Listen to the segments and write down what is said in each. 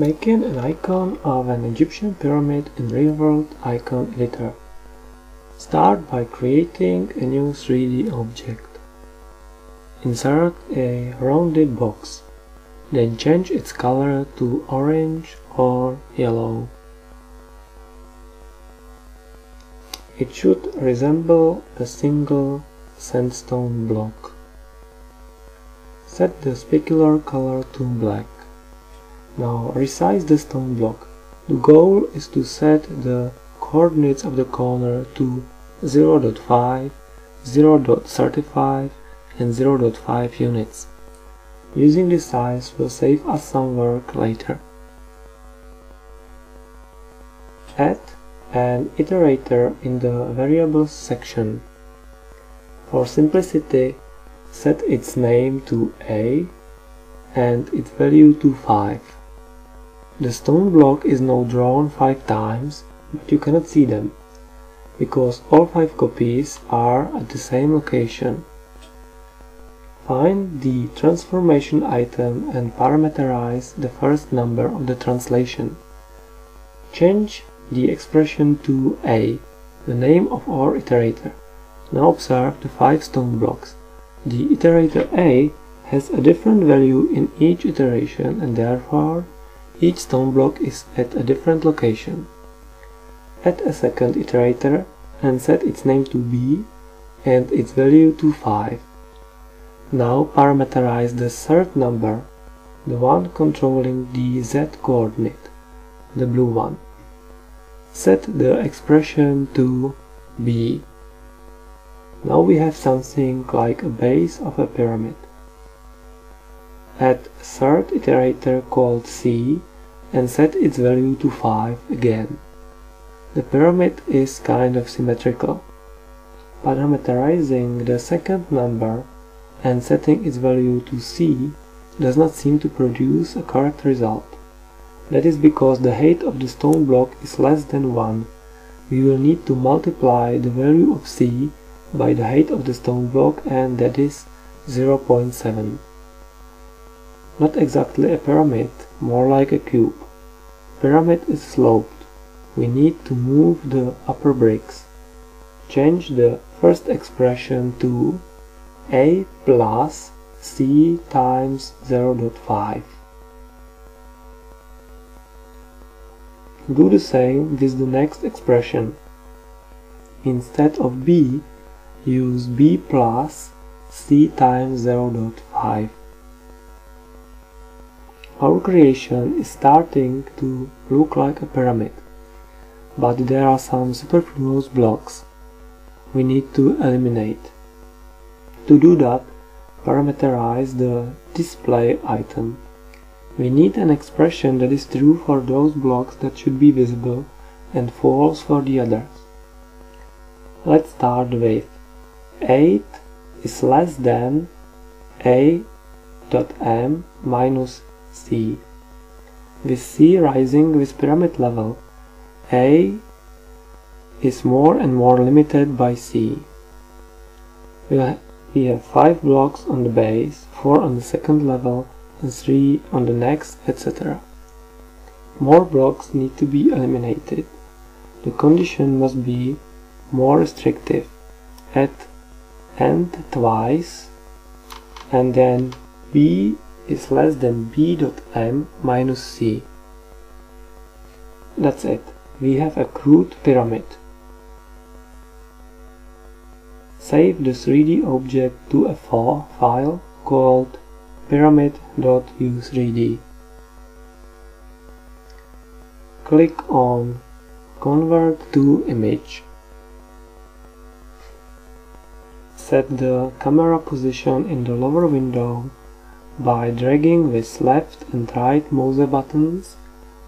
Making an icon of an Egyptian pyramid in RealWorld Icon Editor. Start by creating a new 3D object. Insert a rounded box, then change its color to orange or yellow. It should resemble a single sandstone block. Set the specular color to black. Now resize the stone block. The goal is to set the coordinates of the corner to 0.5, 0.35 and 0.5 units. Using this size will save us some work later. Add an iterator in the variables section. For simplicity, set its name to A and its value to 5. The stone block is now drawn 5 times, but you cannot see them, because all 5 copies are at the same location. Find the transformation item and parameterize the first number of the translation. Change the expression to A, the name of our iterator. Now observe the 5 stone blocks. The iterator A has a different value in each iteration and therefore each stone block is at a different location. Add a second iterator and set its name to b and its value to 5. Now parameterize the third number, the one controlling the z coordinate, the blue one. Set the expression to b. Now we have something like a base of a pyramid. Add third iterator called c and set its value to 5 again. The pyramid is kind of symmetrical. Parameterizing the second number and setting its value to c does not seem to produce a correct result. That is because the height of the stone block is less than 1. We will need to multiply the value of c by the height of the stone block and that is 0.7. Not exactly a pyramid, more like a cube. Pyramid is sloped. We need to move the upper bricks. Change the first expression to a plus c times 0.5. Do the same with the next expression. Instead of b, use b plus c times 0.5. Our creation is starting to look like a pyramid, but there are some superfluous blocks we need to eliminate. To do that, parameterize the display item. We need an expression that is true for those blocks that should be visible and false for the others. Let's start with 8 is less than a dot m minus C. With C rising with pyramid level, A is more and more limited by C. We have 5 blocks on the base, 4 on the second level, and 3 on the next, etc. More blocks need to be eliminated. The condition must be more restrictive at end twice and then b is less than b dot m minus c. That's it. We have a crude pyramid. Save the 3D object to a file called pyramid.u3d. Click on Convert to image. Set the camera position in the lower window by dragging with left and right mouse buttons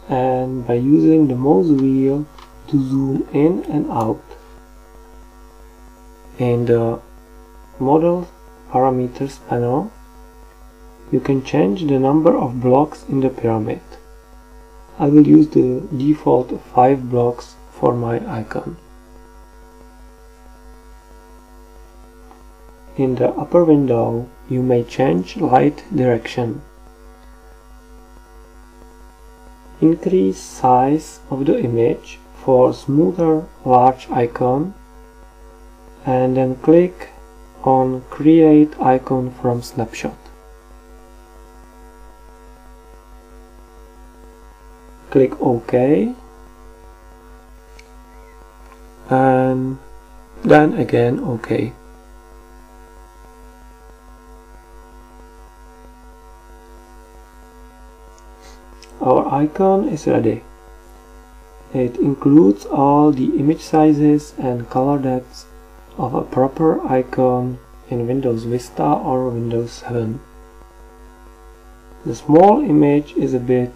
and by using the mouse wheel to zoom in and out. In the Model Parameters panel, you can change the number of blocks in the pyramid. I will use the default 5 blocks for my icon. In the upper window, you may change light direction. increase size of the image for smoother large icon and then click on create icon from snapshot. Click OK and then again OK. Our icon is ready. It includes all the image sizes and color depths of a proper icon in Windows Vista or Windows 7. The small image is a bit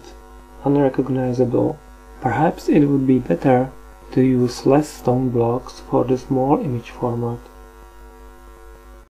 unrecognizable. Perhaps it would be better to use less stone blocks for the small image format.